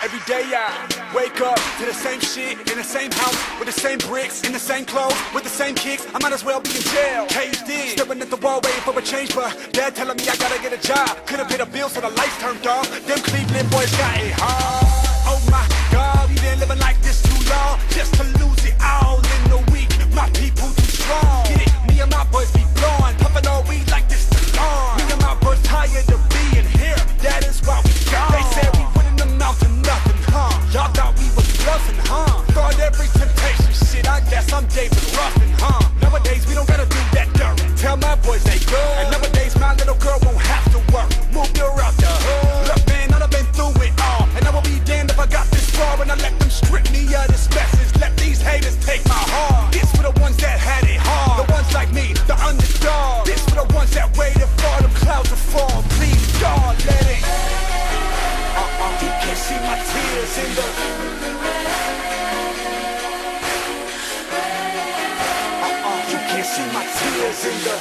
Every day I wake up to the same shit in the same house with the same bricks in the same clothes with the same kicks. I might as well be in jail. Caged in, staring at the wall waiting for a change, but dad telling me I gotta get a job. Couldn't pay the bills so the lights turned off. Them Cleveland boys got it hard. Oh my God, we been living like this too long just to lose them strip me of this message. Let these haters take my heart. This for the ones that had it hard. The ones like me, the underdog. This for the ones that waited for them clouds to fall. Please, God, let it. Uh-uh, you can't see my tears in the. Uh-uh, you can't see my tears in the.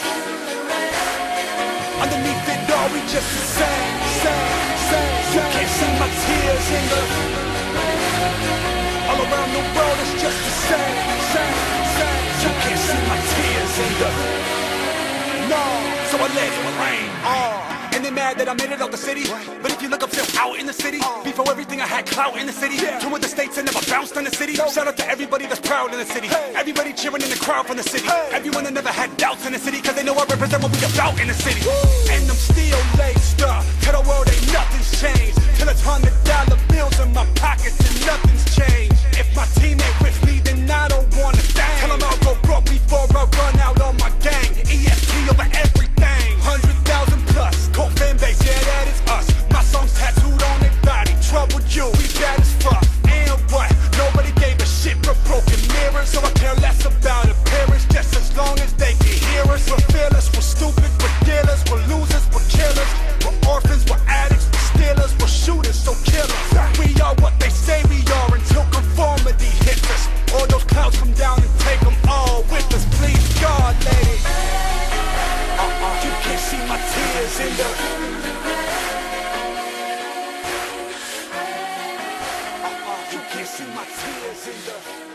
Underneath it all, we just the same, same, same. You can't see my tears in the. Around the world, it's just the same, same, same. You can't see my tears in the. No, so I let it rain. Oh. And they mad that I made it out the city. But if you look, I'm still out in the city. Uh. Before everything, I had clout in the city. Two with the states and never bounced in the city. Shout out to everybody that's proud in the city. Everybody cheering in the crowd from the city. Everyone that never had doubts in the city. Cause they know I represent what we about in the city. And I'm still laced See my tears in the